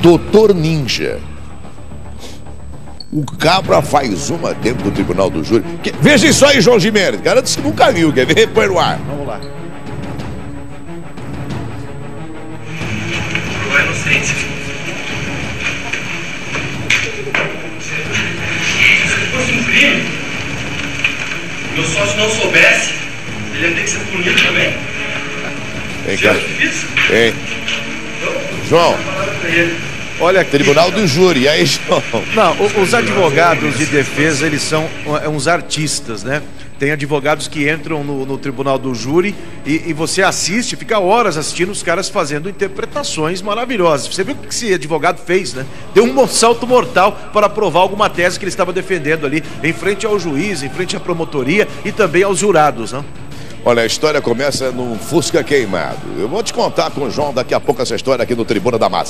Doutor Ninja. O cabra faz uma dentro do tribunal do júri. Que- Veja isso aí, João Gimenez. Disse que nunca viu. Quer ver? Põe no ar. Vamos lá. É inocente. Se fosse um crime, meu sócio não soubesse, ele ia ter que ser punido também. Vem cá. eu Vem. João. Olha aqui. tribunal do júri. Aí, João? Não, os advogados de defesa, eles são uh, uns artistas, né? Tem advogados que entram no, no tribunal do júri e, e você assiste, fica horas assistindo os caras fazendo interpretações maravilhosas. Você viu o que esse advogado fez, né? Deu um salto mortal para provar alguma tese que ele estava defendendo ali, em frente ao juiz, em frente à promotoria e também aos jurados, né? Olha, a história começa num Fusca queimado. Eu vou te contar com o João daqui a pouco essa história aqui no Tribuna da Massa.